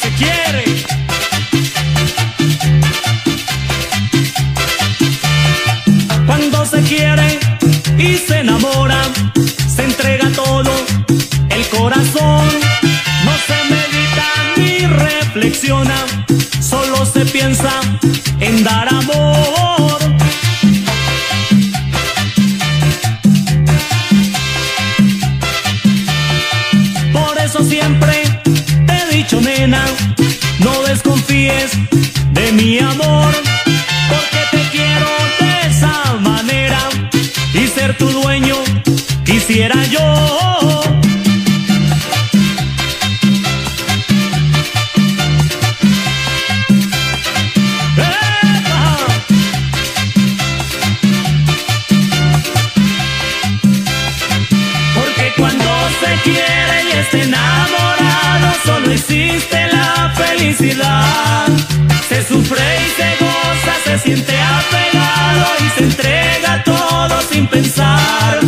se quiere. Cuando se quiere y se enamora, se entrega todo el corazón. No se medita ni reflexiona, solo se piensa en dar amor. Por eso siempre dicho, nena, no desconfíes de mi amor, porque te quiero de esa manera y ser tu dueño quisiera yo. Porque cuando se quiere y está enamorado solo existe la felicidad. Se sufre y se goza, se siente apegado y se entrega todo sin pensar.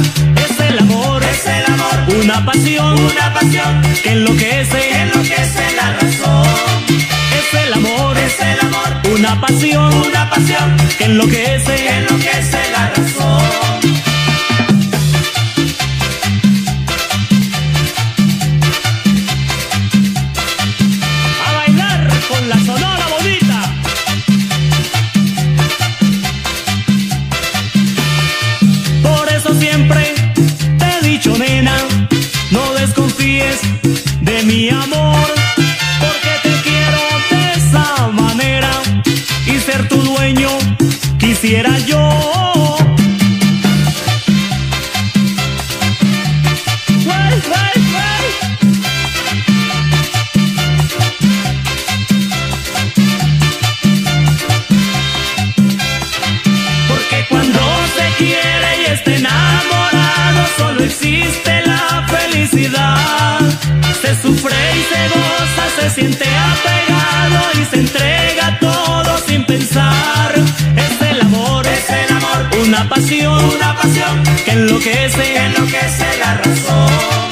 Es el amor, es el amor, una pasión, una pasión que enloquece, que enloquece la razón. Es el amor, es el amor, una pasión, una pasión que enloquece, que enloquece la razón. Siempre te he dicho, nena, no desconfíes de mi amor, porque te quiero de esa manera y ser tu dueño quisiera yo. Solo existe la felicidad. Se sufre y se goza, se siente apegado y se entrega todo sin pensar. Es el amor, es el amor, una pasión, una pasión que enloquece, que enloquece la razón.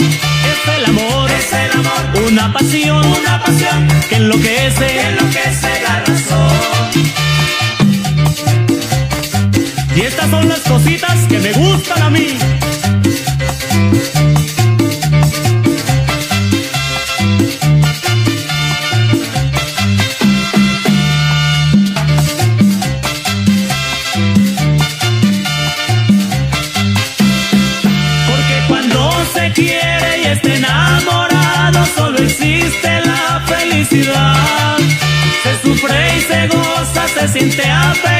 Es el amor, es el amor, una pasión, una pasión que enloquece, que enloquece la razón. Y estas son las cositas que me gustan a mí. Porque cuando se quiere y está enamorado solo existe la felicidad. Se sufre y se goza, se siente apegado